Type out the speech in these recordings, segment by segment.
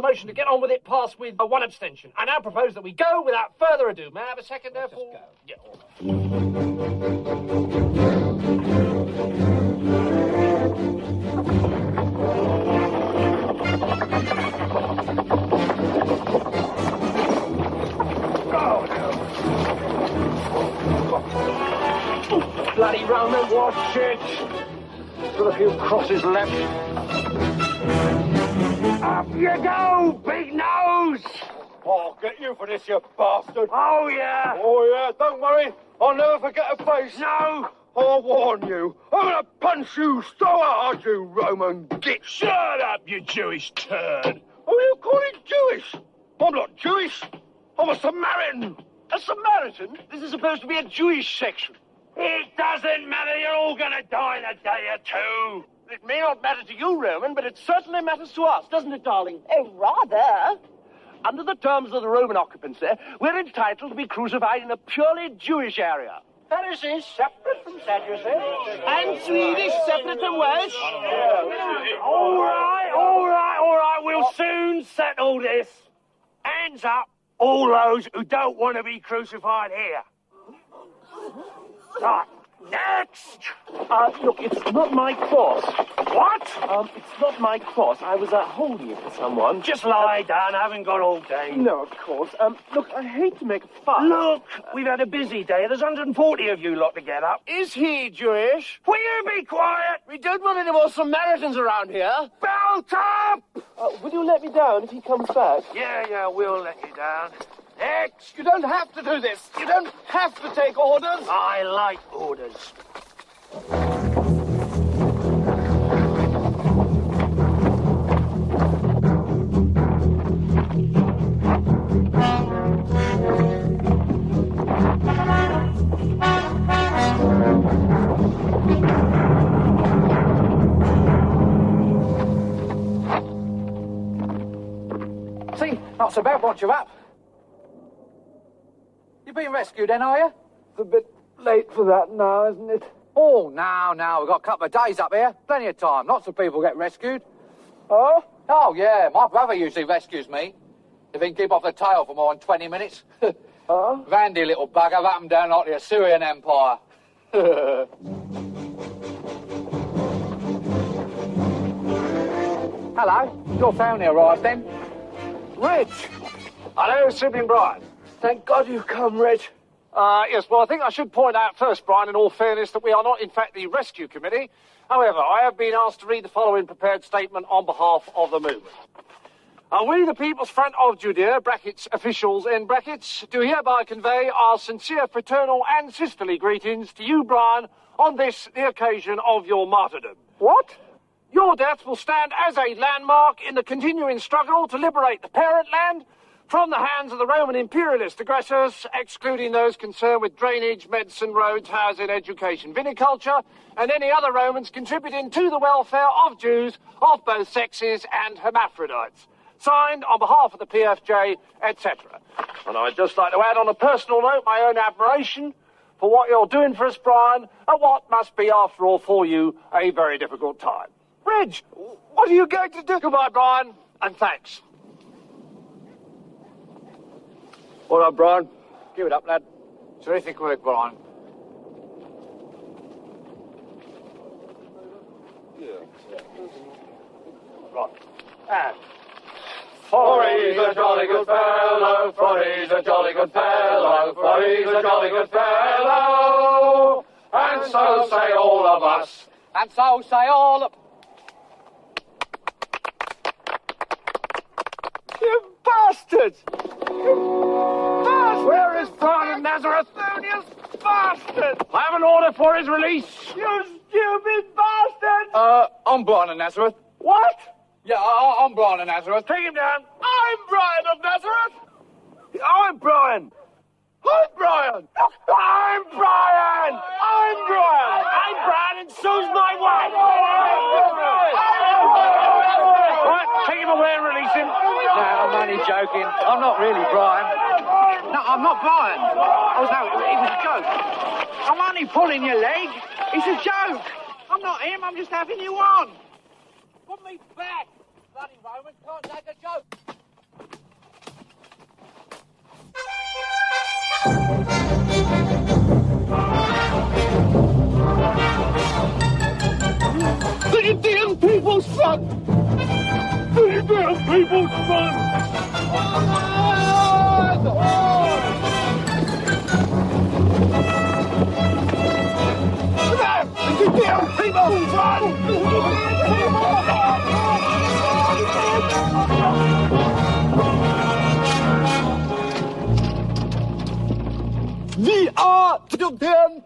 the motion to get on with it passed with uh, one abstention. I now propose that we go without further ado. May I have a second, therefore? Yeah, all right. Bloody Roman, what shit! Got a few crosses left. Up you go, big nose! I'll get you for this, you bastard. Oh, yeah! Oh, yeah, don't worry. I'll never forget a face. No! I'll warn you. I'm gonna punch you so hard, you Roman git. Shut up, you Jewish turd! Who are you calling Jewish? I'm not Jewish. I'm a Samaritan. A Samaritan? This is supposed to be a Jewish section. It doesn't matter. You're all to die in a day or two. It may not matter to you, Roman, but it certainly matters to us, doesn't it, darling? Oh, rather. Under the terms of the Roman occupancy, we're entitled to be crucified in a purely Jewish area. Pharisees separate from Sadducees. And Swedish separate from Welsh. All right, all right, all right. We'll soon settle this. Hands up, all those who don't want to be crucified here. Right. Next! Uh, look, it's not my cross. What? Um, it's not my cross. I was uh, holding it for someone. Just lie down. I haven't got all day. No, of course. Um, look, I hate to make a fuss. Look, we've had a busy day. There's 140 of you lot to get up. Is he Jewish? Will you be quiet? We don't want any more Samaritans around here. Belt up! Uh, will you let me down if he comes back? Yeah, yeah, we'll let you down. Next! You don't have to do this. You don't have to take orders. I like orders. See, not so bad once you're up. You've been rescued then, are you? It's a bit late for that now, isn't it? Oh, now, now, we've got a couple of days up here. Plenty of time. Lots of people get rescued. Oh? Oh, yeah, my brother usually rescues me. If he can keep off the tail for more than 20 minutes. Oh? Vandy, little bugger, that him down like the Assyrian Empire. Hello, your family arrived then? Reg! Hello, Sibling Brian. Thank God you've come, Reg. Uh, yes, well, I think I should point out first, Brian, in all fairness, that we are not, in fact, the rescue committee. However, I have been asked to read the following prepared statement on behalf of the movement. Uh, we, the People's Front of Judea, brackets, officials, end brackets, do hereby convey our sincere fraternal and sisterly greetings to you, Brian, on this, the occasion of your martyrdom. What? Your death will stand as a landmark in the continuing struggle to liberate the parent land from the hands of the Roman imperialist aggressors, excluding those concerned with drainage, medicine, roads, housing, education, viniculture, and any other Romans contributing to the welfare of Jews of both sexes and hermaphrodites. Signed on behalf of the PFJ, etc. And I'd just like to add on a personal note my own admiration for what you're doing for us, Brian, at what must be, after all, for you, a very difficult time. Reg, what are you going to do? Goodbye, Brian, and thanks. All right, Brian. Give it up, lad. Terrific work, Brian. Right. And For he's a jolly good fellow, for he's a jolly good fellow, for he's a jolly good fellow. And so say all of us. And so say all of... You bastard! Bastard! Where is Brian of Nazareth? You bastard! I have an order for his release. You stupid bastard! Uh, I'm Brian of Nazareth. what? Yeah, I, I'm Brian of Nazareth. Take him down. I'm Brian of Nazareth. I'm Brian. I'm Brian. I'm Brian. I'm Brian. I'm Brian, and so's my wife. only joking. I'm not really Brian. No, I'm not Brian. Oh, no, it was a joke. I'm only pulling your leg. It's a joke. I'm not him. I'm just having you on. Put me back. Bloody Roman can't take a joke.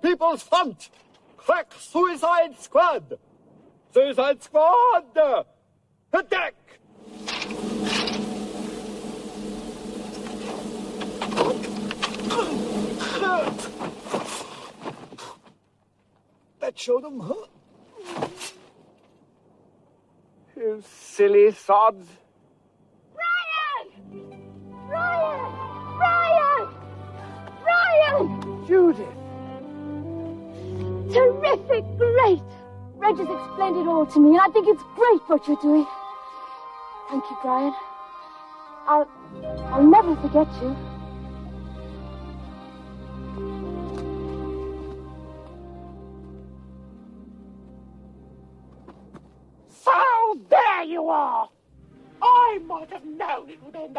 People's Front! Crack Suicide Squad! Suicide Squad! Attack! That showed them, huh? You silly sods. Ryan! Ryan! Ryan! Ryan! Judith. Terrific, great. Reg has explained it all to me, and I think it's great what you're doing. Thank you, Brian. I'll, I'll never forget you. So there you are. I might have known it would end